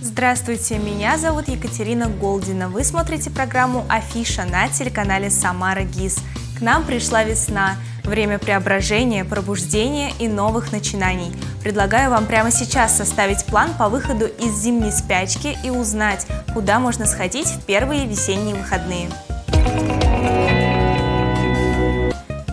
Здравствуйте, меня зовут Екатерина Голдина. Вы смотрите программу «Афиша» на телеканале «Самара ГИС». К нам пришла весна, время преображения, пробуждения и новых начинаний. Предлагаю вам прямо сейчас составить план по выходу из зимней спячки и узнать, куда можно сходить в первые весенние выходные.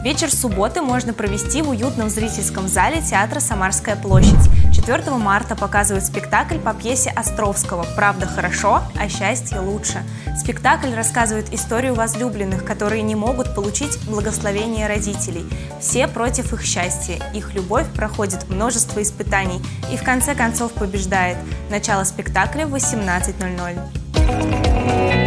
Вечер субботы можно провести в уютном зрительском зале театра «Самарская площадь». 4 марта показывают спектакль по пьесе Островского «Правда хорошо, а счастье лучше». Спектакль рассказывает историю возлюбленных, которые не могут получить благословение родителей. Все против их счастья. Их любовь проходит множество испытаний и в конце концов побеждает. Начало спектакля в 18.00.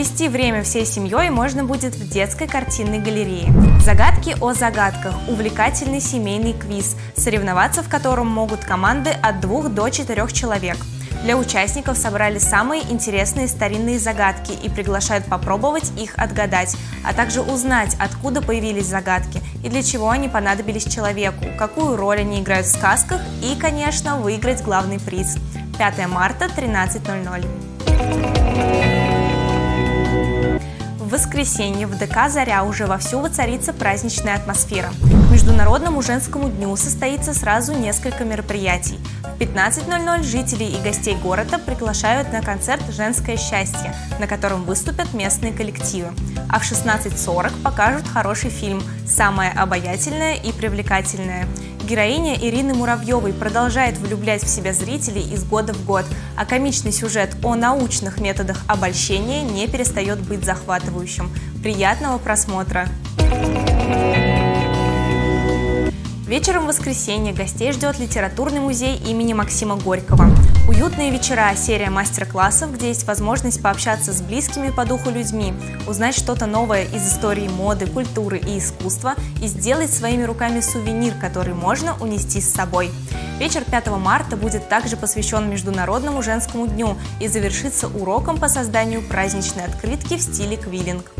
Провести время всей семьей можно будет в детской картинной галерее. Загадки о загадках – увлекательный семейный квиз, соревноваться в котором могут команды от двух до четырех человек. Для участников собрали самые интересные старинные загадки и приглашают попробовать их отгадать, а также узнать, откуда появились загадки и для чего они понадобились человеку, какую роль они играют в сказках и, конечно, выиграть главный приз. 5 марта, 13.00 воскресенье в ДК «Заря» уже вовсю воцарится праздничная атмосфера. К Международному женскому дню состоится сразу несколько мероприятий. В 15.00 жителей и гостей города приглашают на концерт «Женское счастье», на котором выступят местные коллективы. А в 16.40 покажут хороший фильм «Самое обаятельное и привлекательное». Героиня Ирины Муравьевой продолжает влюблять в себя зрителей из года в год, а комичный сюжет о научных методах обольщения не перестает быть захватывающим. Приятного просмотра! Вечером в воскресенье гостей ждет литературный музей имени Максима Горького. Уютные вечера, серия мастер-классов, где есть возможность пообщаться с близкими по духу людьми, узнать что-то новое из истории моды, культуры и искусства и сделать своими руками сувенир, который можно унести с собой. Вечер 5 марта будет также посвящен Международному женскому дню и завершится уроком по созданию праздничной открытки в стиле квиллинг.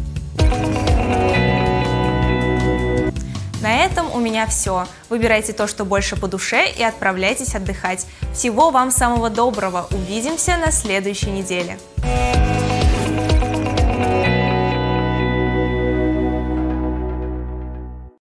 На этом у меня все. Выбирайте то, что больше по душе и отправляйтесь отдыхать. Всего вам самого доброго. Увидимся на следующей неделе.